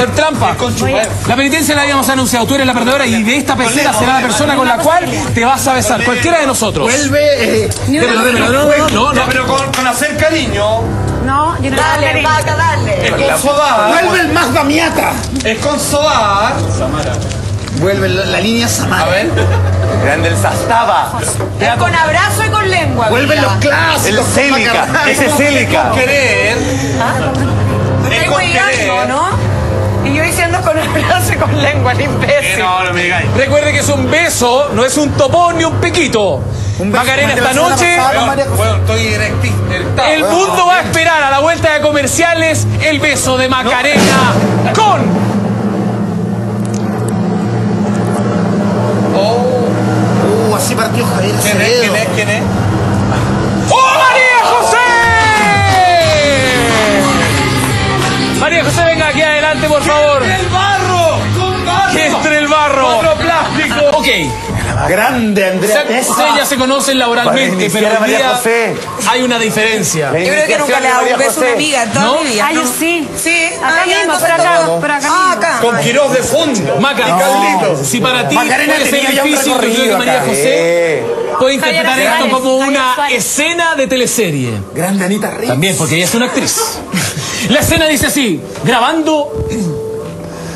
hacer trampa. La penitencia la habíamos anunciado. Tú eres la perdedora y de esta pecera será la persona con la cual te vas a besar. Cualquiera de nosotros. Vuelve. eh. No, no, no, no. Pero con, con hacer cariño. No, yo no Dale, vaca, dale. Es con sobar. Vuelve el más damiata. Es con sobar. Vuelve la, la línea Samara. A ver. Grande el Sastava. Es con abrazo y con lengua. Vuelven los clásicos. El Célica. Ese es Célica. Querer. Y con lengua, el imbécil. No, no me digáis. Recuerde que es un beso, no es un topón ni un piquito. Un beso Macarena, esta noche pasada. Bueno, estoy erecti- erectado. el mundo va a esperar a la vuelta de comerciales el beso de Macarena con Uh, así partió Javier ¿Quién es? ¿Quién es? ¿Quién es? ¡Oh, María José! María José, venga aquí adelante, por favor. Grande Andrea ustedes ya se conocen laboralmente, pero hoy María día José. hay una diferencia. La Yo creo que nunca le ha dado un beso a una amiga en toda ¿No? mi vida. Ah, yo ¿no? sí. Sí, Acá ah, ya, mismo, entonces por acá, todo. por acá Ah, mismo. acá. Con Quiroz de fondo. Maca, Carlitos. si para ti Macarena puede ser tenía ya un difícil, yo creo que recorrido María acá. José Eh, puede interpretar Javier esto Suárez, como Javier una Suárez. escena de teleserie. Grande Anita Reyes. También, porque ella es una actriz. La escena dice así, grabando.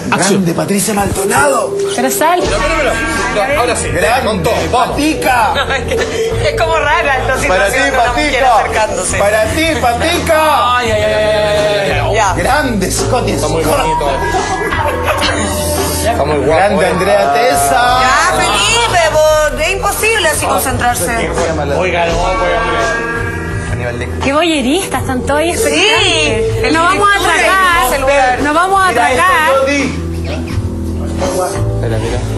Grande Patricia Maldonado. Pero sal. Ya, Ahora sí. Grande Con todo. Vamos. Patica. Es como rara esta Para situación ti, de una mujer Patica. acercándose. Para ti, Patica. Ay, ay, ay, ay, ay, ay, ay. Ya. Grande Scotty Está muy bonito. Está muy guapo. Grande eh. Andrea Tesa. Ya, Felipe, vos, es imposible así concentrarse. Oiga, no, pues, Aníbal Lecter. Qué bolleristas, están todos ahí Sí. Nos vamos a atracar. Nos vamos a esto,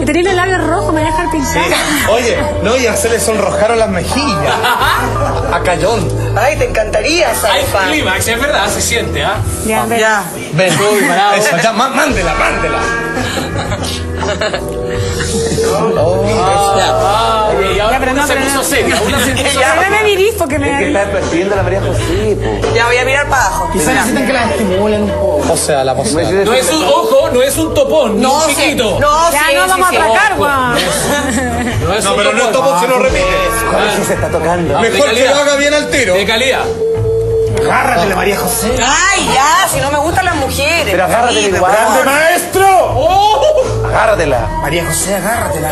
Y tenés los labios rojos, me dejan pintar. Oye, no, y a se le sonrojaron las mejillas. A Cayón. Ay, te encantaría, Hay Salfa. clímax, es verdad, se siente, ¿ah? Ya, ven. Ya. Ven, Eso, ya, má- mándela, mándela. seria, una Pero no me mirís porque me Es que está persiguiendo a la María José, po. Ya voy a mirar para abajo. Quizás necesitan que la estimulen un poco. O sea, la posibilidad. No es un ojo, no es un topón, No, un sí. piquito. No, Ya no vamos a atracar, weón. No es No, un pero no es topón. topo, se lo repite. Sí se está tocando. Ah, Mejor que lo haga bien al tiro. De calidad. Agárratele, María José. Ay, ya, si no me gustan las mujeres. Pero agárratela Felipe, igual. favor. maestro! Agárratela. María José, agárratela.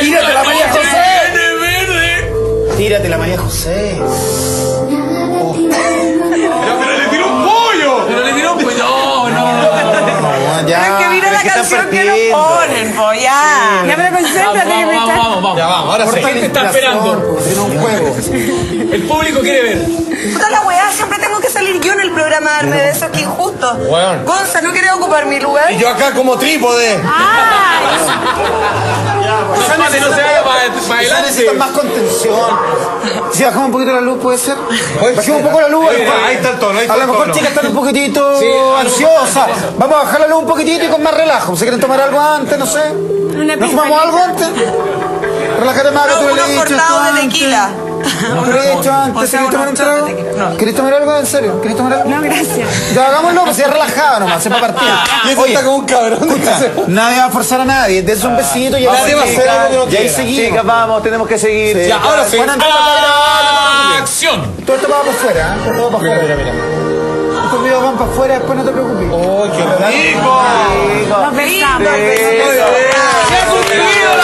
Tíratela, María José. ¡Verde, verde! Tíratela, María José. Pero le tiró un pollo. Pero le tiró un pues no, no. No, ya. Es que mira la que canción que nos ponen, po, ya. Ya, pero concéntrate que Vamos, me vamos, está... vamos, vamos. Ya vamos, ahora sí. ¿Quién te está esperando? Tiene un juego. El público quiere ver. Puta la weá, siempre tengo que salir yo en el programa a darme de eso, que injusto. Weón. Gonza, ¿no quieres ocupar mi lugar? Y yo acá como trípode. ¡Ay! Para adelante. necesitan más contención. Si bajamos un poquito la luz, puede ser. Bajemos un poco la luz. Ahí está, a- ahí está el tono, ahí está A lo mejor chicas están un poquitito Sí, ansiosas. Vamos a bajar la luz un poquitito y con más relajo. ¿Se quieren tomar algo antes? No sé. ¿Nos fumamos algo antes? Relájate más, que No, tú le he dicho esto cortados de antes. tequila. Te lo he dicho antes. O sea, ¿Querés tomar un trago? No. ¿Querés tomar algo? ¿En serio? ¿Querés tomar algo? No, gracias. Ya hagámoslo, pues sea relajado nomás, sepa partir. Y ese está como un cabrón. Nadie va a forzar a nadie. Dense un besito y ya Nadie va a hacer algo que no Y ahí quiera. seguimos. Chicas, vamos, tenemos que seguir. Sí. Ya, ahora sí. Entrar para ¡Acción! Todo esto va para afuera, ¿eh? Todo va para afuera. mira. Estos videos van para afuera, después no te preocupes. ¡Oh, qué rico! Nos besamos. Lindo el